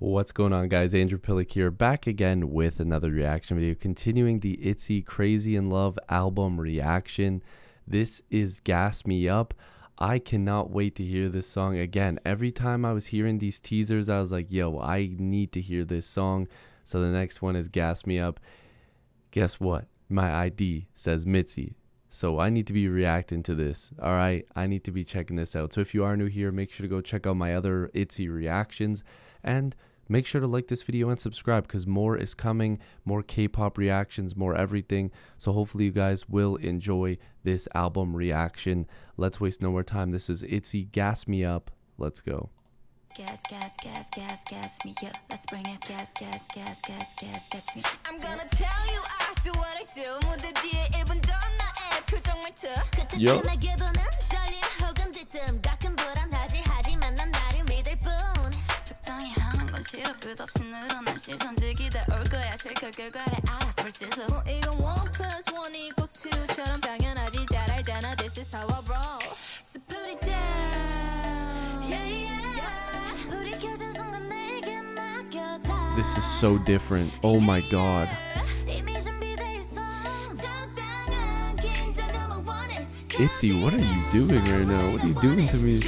What's going on, guys? Andrew Piluk here, back again with another reaction video, continuing the ITZY Crazy in Love album reaction. This is Gas Me Up. I cannot wait to hear this song again. Every time I was hearing these teasers, I was like, yo, I need to hear this song. So the next one is Gas Me Up. Guess what? My ID says MIDZY. So I need to be reacting to this. All right. I need to be checking this out. So if you are new here, make sure to go check out my other ITZY reactions and make sure to like this video and subscribe because more is coming more k-pop reactions more everything so hopefully you guys will enjoy this album reaction let's waste no more time this is itzy gas me up let's go Gas, gas, gas, gas, gas me up. Let's bring it. Gas, gas, gas, gas, gas, gas me. I'm gonna tell you I do what I do. 무대 뒤에 1분 전 나의 표정 말투. Yo. 그때쯤 하는 건 싫어 끝없이 늘어난 시선 즐기다 올 거야 실컷 결과를 알아 versus 뭐 이건 one plus one equals two처럼 당연하지 잘 알잖아 this is how I roll. So put it down. Yeah, yeah. 불이 켜진 순간 내게 맡겨다. this is so different oh my god 이미 준비돼 있어. 적당한 긴장감을 원해. itzy what are you doing right now what are you doing to me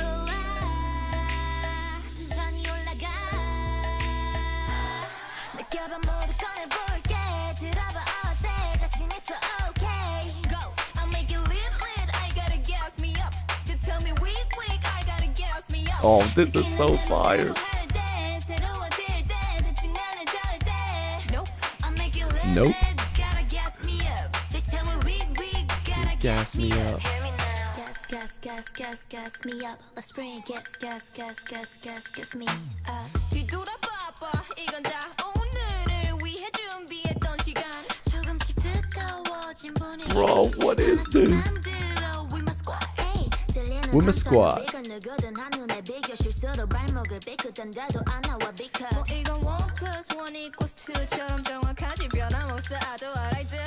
oh this is so fire 할 때, 새로워질 때, 대충 안에 절대. Nope. I'll make it lit Nope. lit. Gotta gas me up. They tell me weak weak. Gotta Gas me up. Hear me now. Gas, gas, gas, gas, gas me up. Let's bring it. Gas, gas, gas, gas, gas, gas me up. 뒤돌아봐봐. 이건 다 오늘을 위해 준비했던 시간. 조금씩 뜨거워진 분위기. bro what is this 만들어 We must squad. 비겨 실수로 발목을 삐끗한데도 안 나와 because 뭐 이건 one plus one equals two처럼 정확하지 변함없어 I do what I do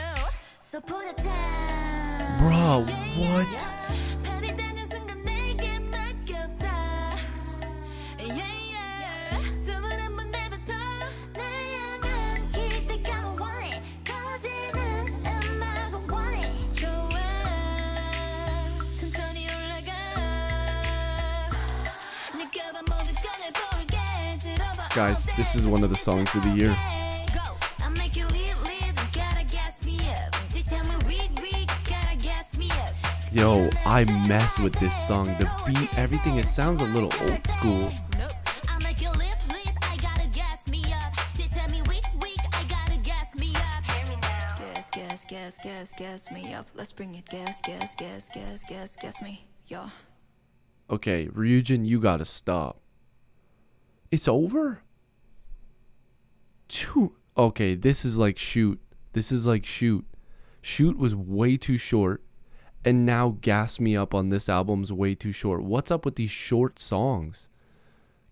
So put it down bro what Guys, this is one of the songs of the year. Go. I make it lit, lit, gotta gas me up. They tell me weak, weak, gotta gas me up. yo i mess with this song the beat everything it sounds a little old school Nope. I make it lit, lit, I gotta gas me up. They tell me weak, weak, I gotta gas me up. Hear me now. Gas, gas, gas, gas, gas me up. Let's bring it. Gas, gas, gas, gas, gas, gas me. Yo. okay ryujin you gotta stop it's over Okay, this is like shoot. This is like shoot. Shoot was way too short, and now gas me up on this album's way too short. What's up with these short songs?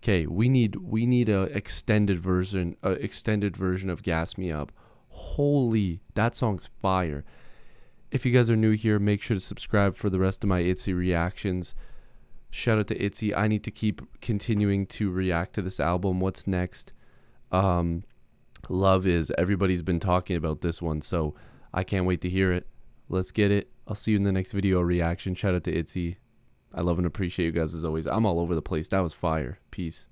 Okay, we need we need a extended version, a extended version of Gas Me Up. Holy, that song's fire. If you guys are new here, make sure to subscribe for the rest of my Itzy reactions. Shout out to Itzy. I need to keep continuing to react to this album. What's next? Um, Love is everybody's been talking about this one, so I can't wait to hear it. Let's get it. I'll see you in the next video reaction. Shout out to Itzy. I love and appreciate you guys as always. I'm all over the place. That was fire. Peace.